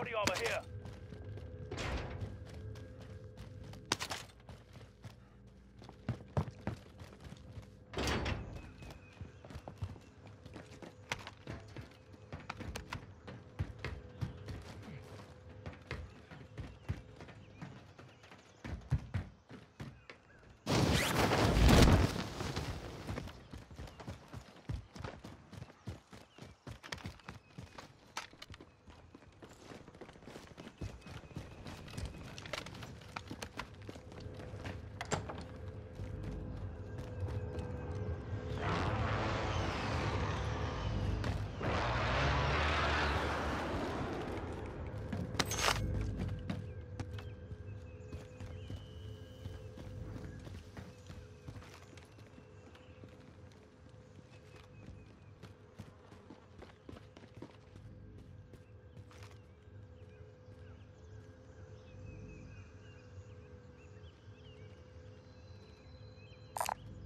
Body armor here.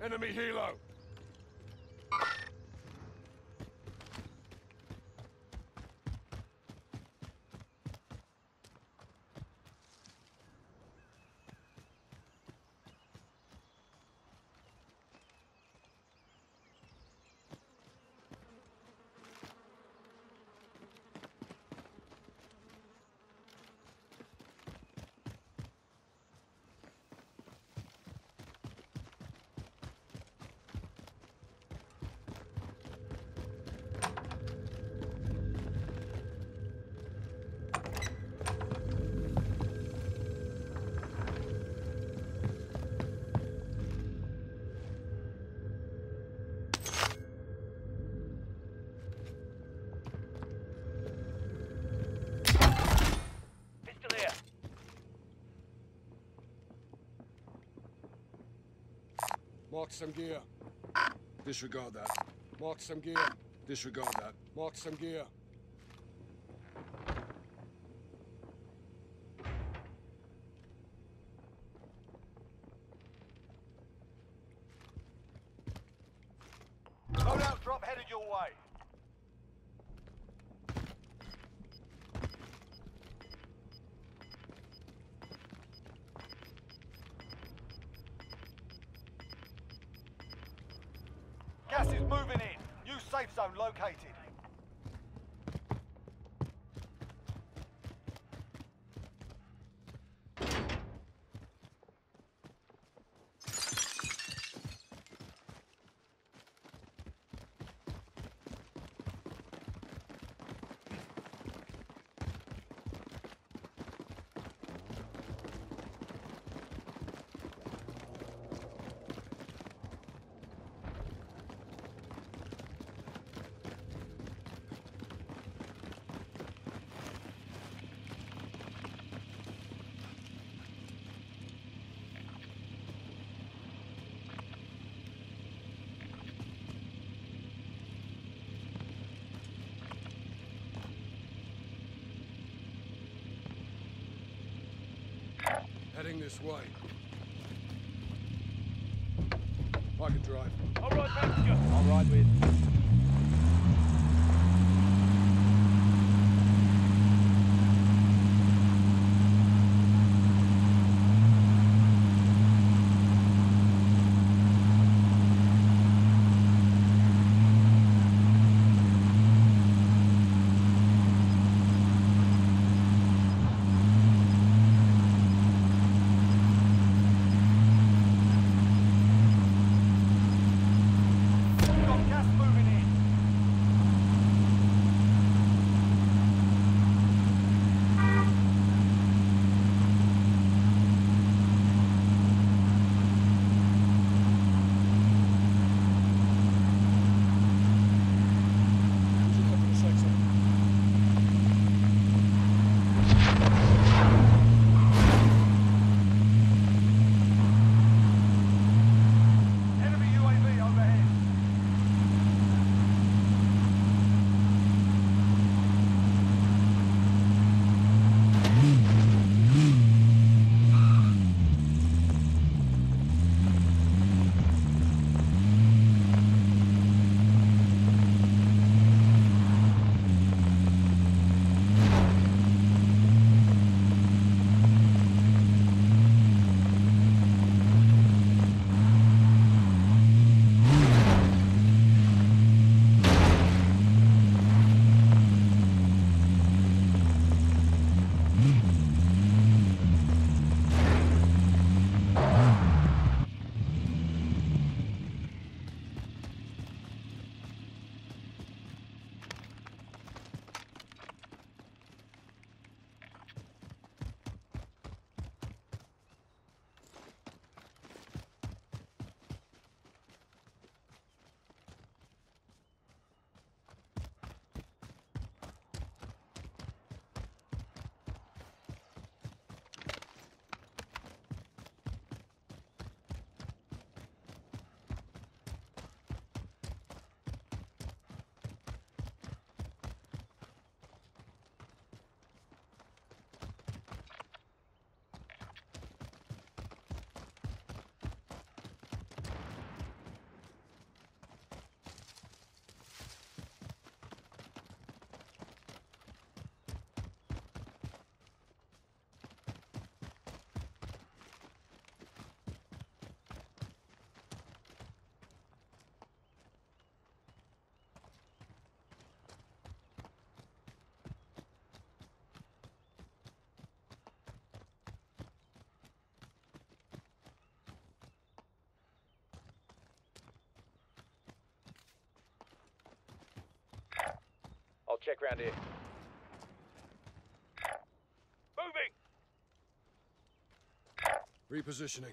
Enemy helo. Mark some gear. Disregard that. Mark some gear. Disregard that. Mark some gear. Loadout drop headed your way. Gas is moving in. New safe zone located. Heading this way. I can drive. All right, messenger. I'll ride with. Check round here. Moving! Repositioning.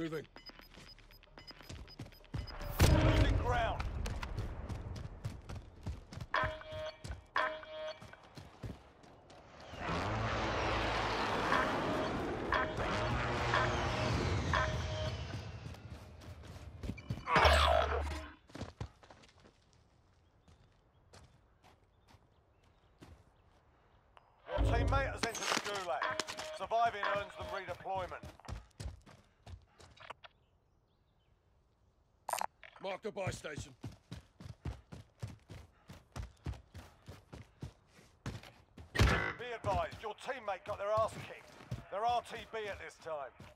Moving. Losing ground. Your teammate has entered the gulag. Surviving earns them redeployment. Mark the buy station. Be advised, your teammate got their ass kicked. They're RTB at this time.